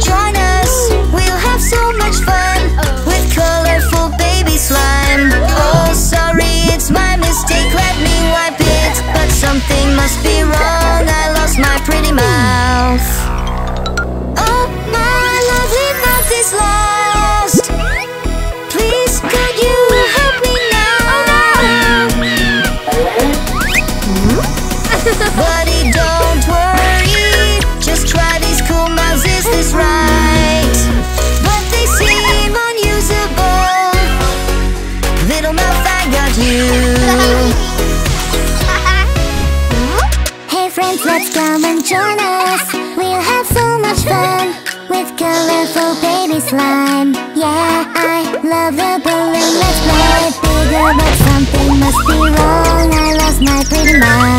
join us. We'll have so much fun With colorful baby slime. Oh, sorry, it's my mistake. Let me wipe it. But something must be wrong. I lost my pretty mouth. Oh, my mouth is lost. Please, could you help me now? Oh, no! join us. We'll have so much fun With colorful baby slime. Yeah, I love the balloon Let's blow it bigger But something must be wrong. I lost my pretty mouse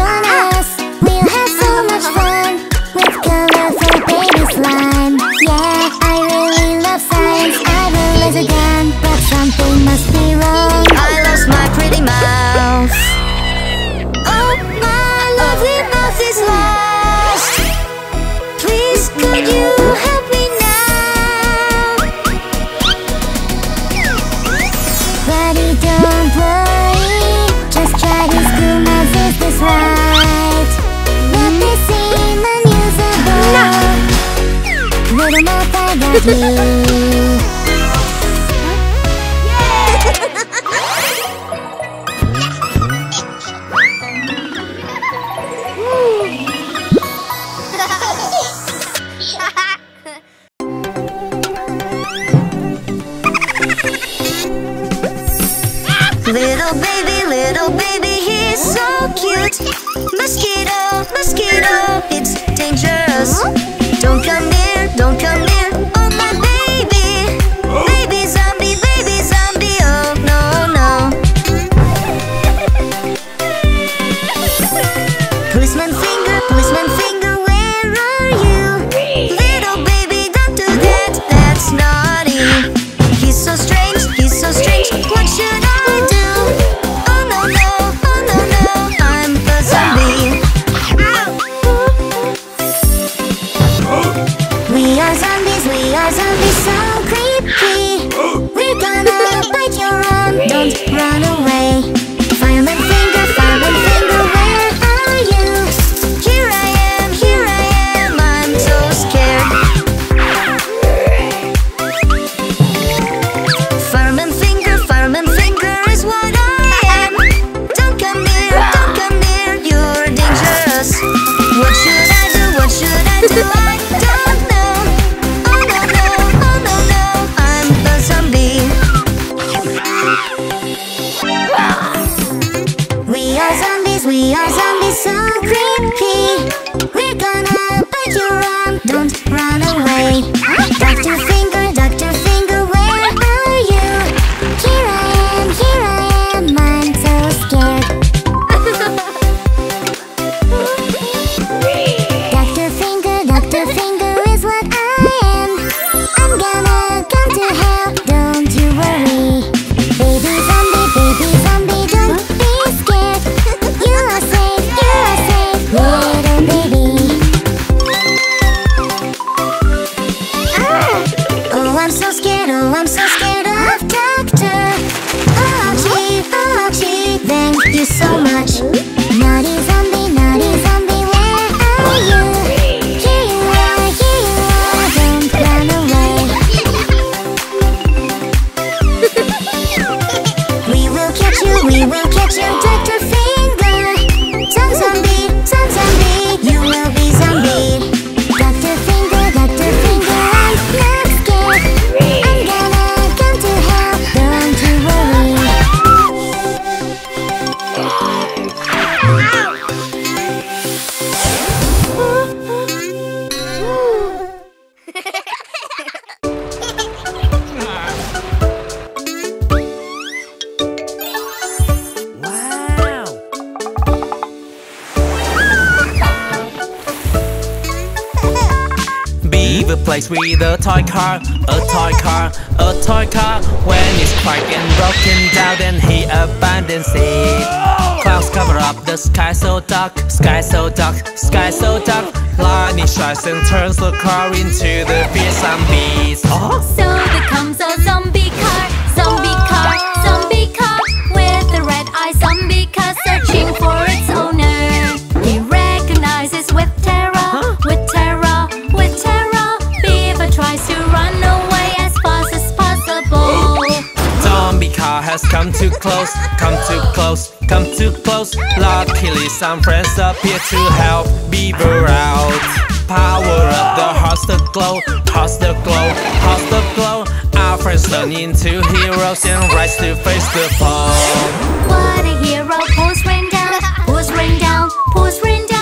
说？啊 Little baby, little baby, he's so cute. Mosquito, mosquito, it's dangerous. Don't come near, don't come near. A toy car, a toy car, a toy car. When it's cracked and broken down, then he abandons it. Clouds cover up the sky so dark, sky so dark, sky so dark. Lightning strikes and turns the car into the fierce zombies. Oh. So there comes a zombie car, zombie car, zombie car With a red eye zombie car has come too close, come too close, come too close. Luckily, some friends appear to help Beaver out. Power up the the glow, the glow, the glow. Our friends turn into heroes and rise to face the foe. What a hero pulls rain down, pulls rain down, pulls rain down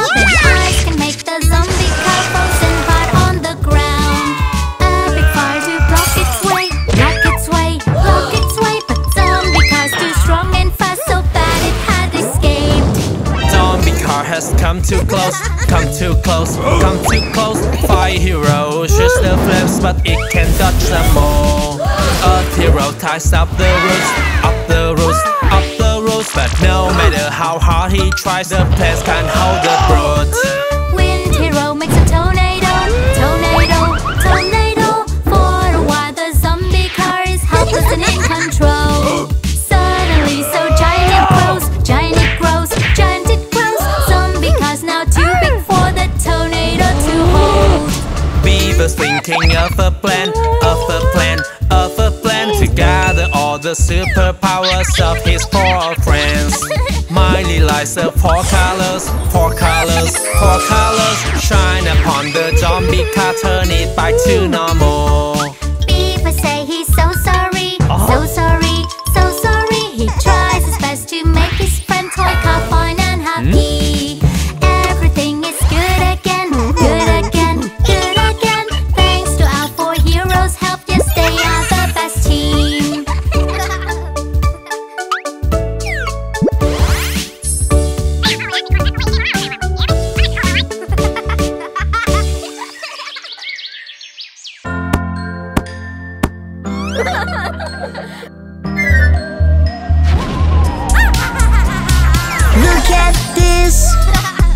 Come too close, come too close, come too close. Fire hero shoots the flames, but it can dodge them all. Earth hero ties up the roots, up the roots, up the roots. But no matter how hard he tries, the plants can't hold the brute. Thinking of a plan, of a plan, of a plan to gather all the superpowers of his four friends. Mighty lights of four colors, four colors, four colors shine upon the zombie car, turn it back to normal. This,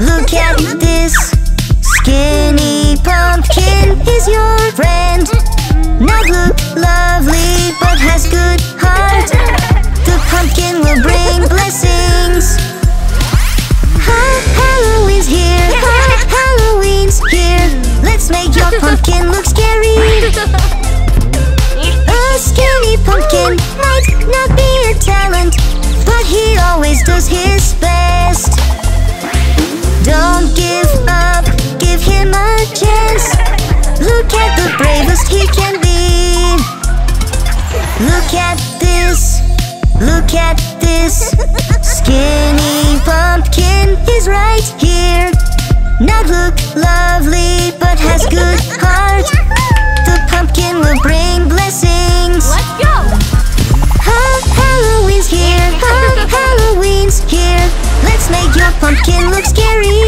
look at this. Skinny pumpkin is your friend. Not look lovely, but has good heart. The pumpkin will bring blessings. Ha- Halloween's here, ha- Halloween's here. Let's make your pumpkin look scary. A skinny pumpkin might not be a talent, but he always does his best. Don't give up, give him a chance. Look at the bravest he can be. Look at this, look at this. Skinny pumpkin is right here. Not look lovely, but has good heart. Pumpkin look scary.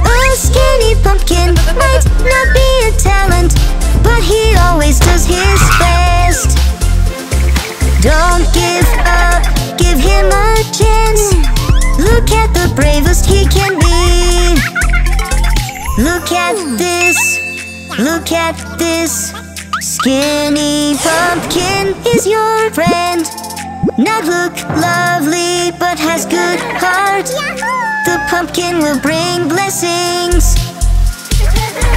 A skinny pumpkin might not be a talent, but he always does his best. Don't give up, give him a chance. Look at the bravest he can be. Look at this, look at this. Skinny pumpkin is your friend. Not look lovely, but has good heart. The pumpkin will bring blessings.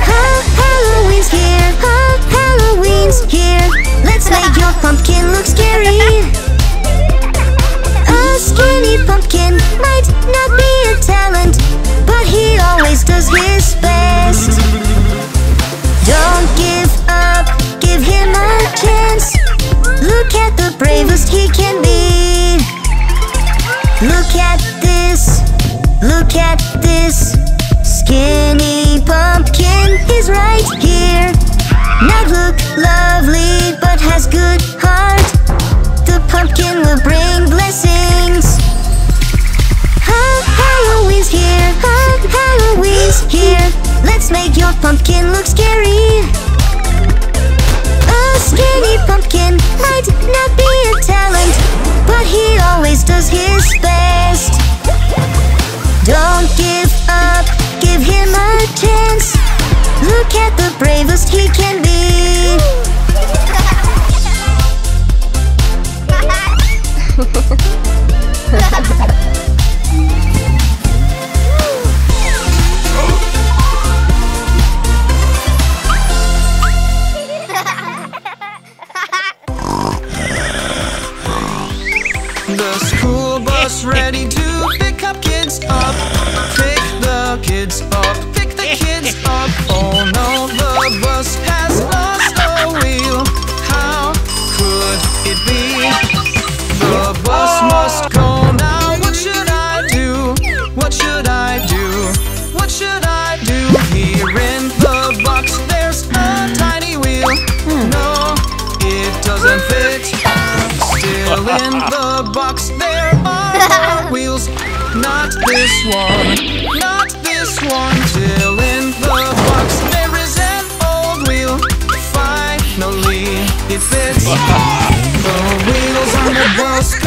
Ha- Halloween's here, ha- Halloween's here. Let's make your pumpkin look scary. A skinny pumpkin might not be a talent, but he always does his best. Pumpkin looks scary. A skinny pumpkin might not be a talent, but he always does his best. Don't give up, give him a chance. Look at the bravest he can be. in the box, there are wheels. Not this one, not this one. Till in the box, there is an old wheel. Finally, it fits. The wheels on the bus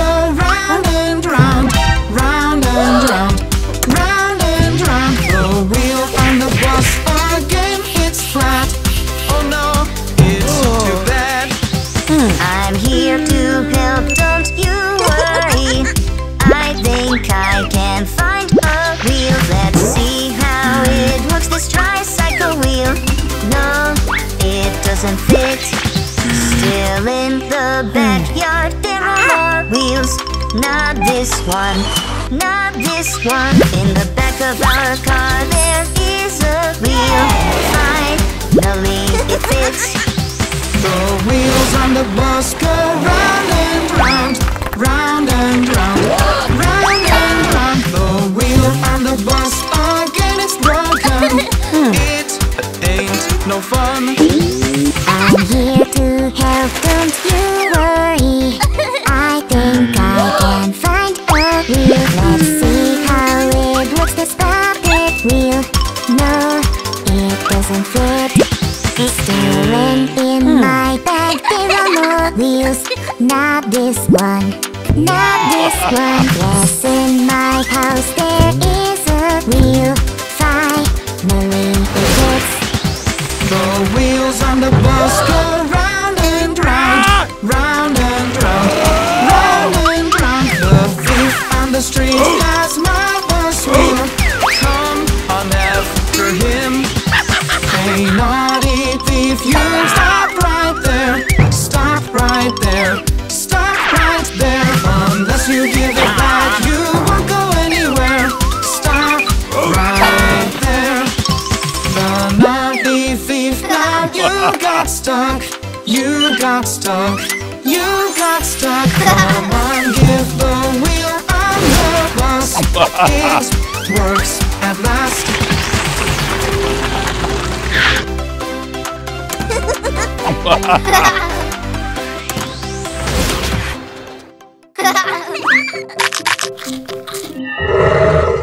wheels on the bus go round and round, round and round, round and round. The wheel on the bus again it's broken. It ain't no fun. I'm here to help, don't more wheels. Not this one, not this one. Yes, in my house there is a wheel. Finally, it fits. The wheels on the bus go round and round, round and round, round and round. The thief on the street oh. The thief, now you got stuck. You got stuck. You got stuck. Come on, give the wheel on the bus. It works at last.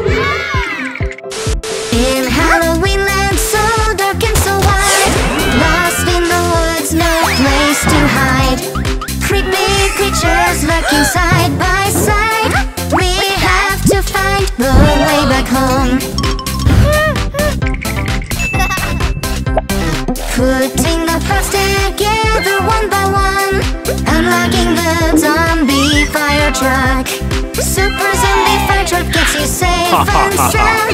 In lurking side by side. We have to find the way back home. Putting the parts together one by one. Unlocking the zombie fire truck. Super zombie fire truck gets you safe and sound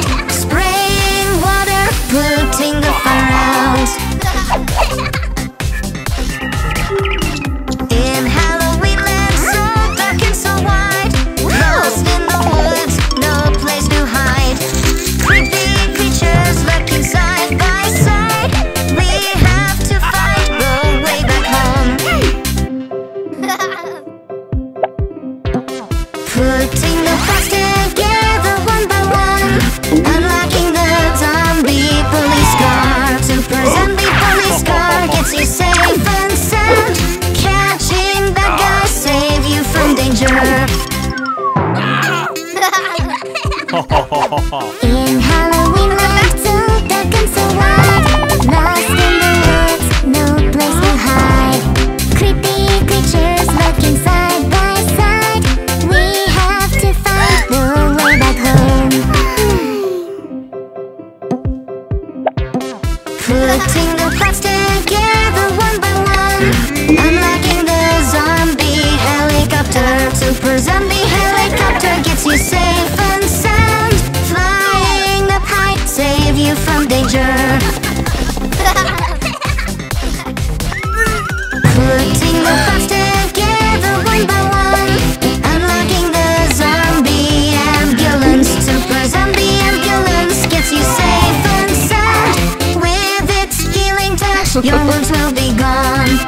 Your words will be gone.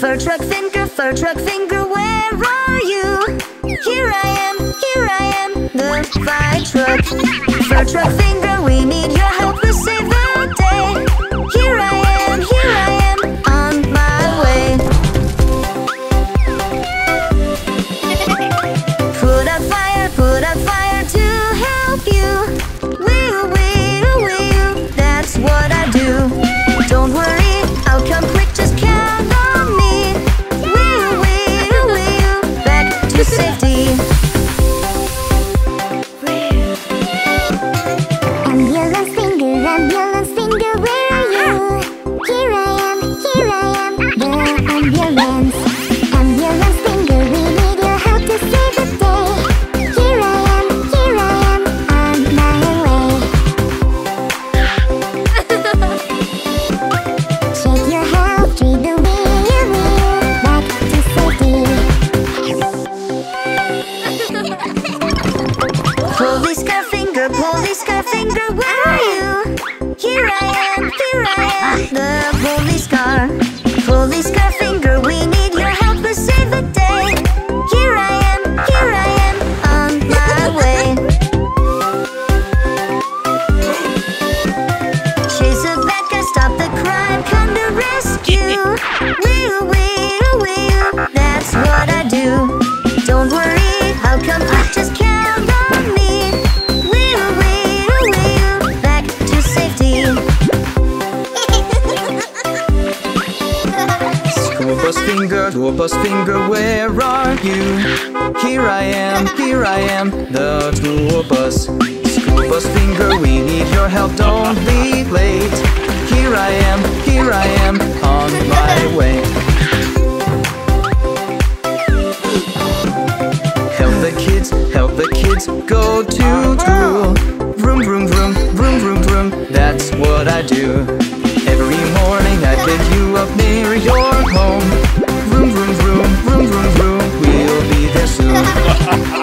Fur truck finger, fur truck finger, where are you? Here I am, here I am, the fire truck. Fur truck finger, we need your help. We're Am, here I am, the police car. Police car finger, we need bus finger, where are you? Here I am, here I am, the. School bus finger, we need your help, don't be late. Here I am, here I am, on my way. Help the kids, help the kids go to school. Vroom, vroom, vroom, vroom, vroom, vroom, that's what I do. Every morning I pick you up near your home vroom, vroom, vroom, vroom, vroom, vroom. We'll be there soon.